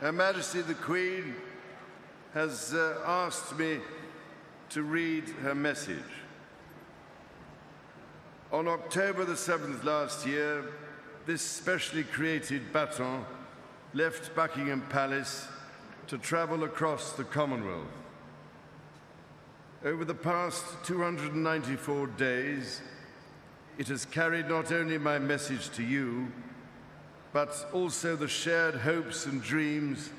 Her Majesty the Queen has uh, asked me to read her message. On October the 7th last year, this specially created baton left Buckingham Palace to travel across the Commonwealth. Over the past 294 days, it has carried not only my message to you, but also the shared hopes and dreams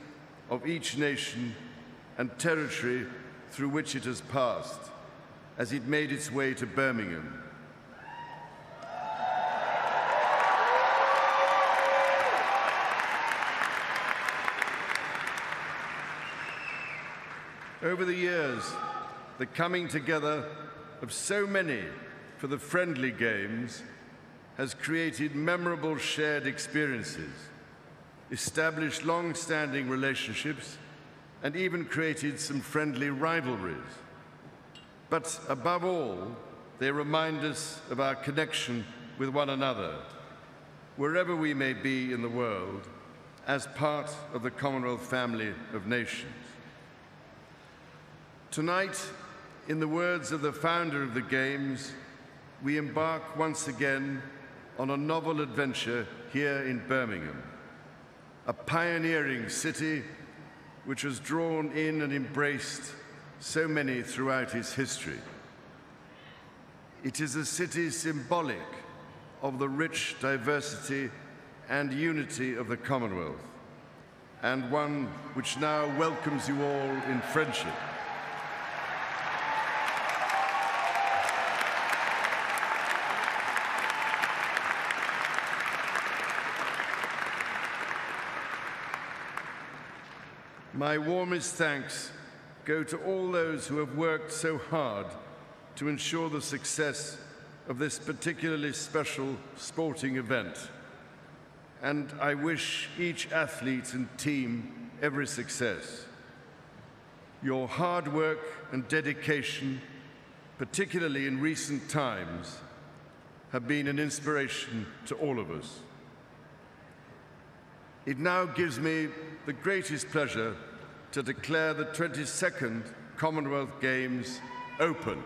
of each nation and territory through which it has passed as it made its way to Birmingham. Over the years, the coming together of so many for the friendly games has created memorable shared experiences, established long-standing relationships, and even created some friendly rivalries. But above all, they remind us of our connection with one another, wherever we may be in the world, as part of the Commonwealth family of nations. Tonight, in the words of the founder of the Games, we embark once again on a novel adventure here in Birmingham, a pioneering city which has drawn in and embraced so many throughout its history. It is a city symbolic of the rich diversity and unity of the Commonwealth, and one which now welcomes you all in friendship. My warmest thanks go to all those who have worked so hard to ensure the success of this particularly special sporting event. And I wish each athlete and team every success. Your hard work and dedication, particularly in recent times, have been an inspiration to all of us. It now gives me the greatest pleasure to declare the 22nd Commonwealth Games open.